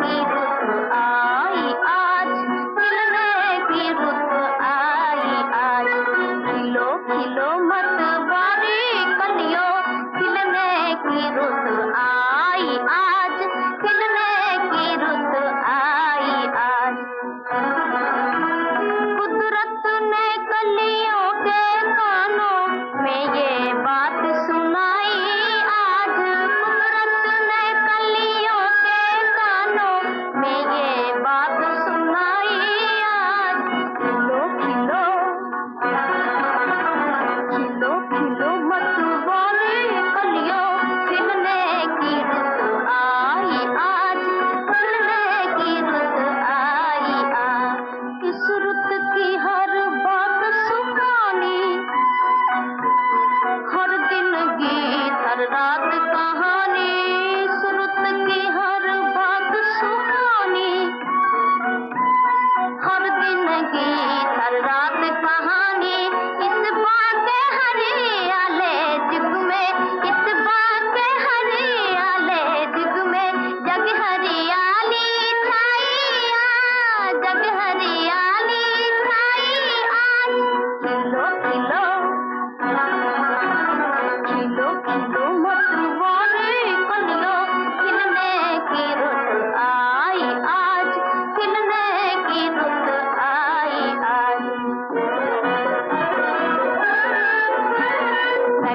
की रुत आई आज खिलने की रुत आई आज। खिलो खिलो मत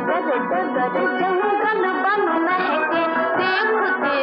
डगर डगर जंगल बन महके देखते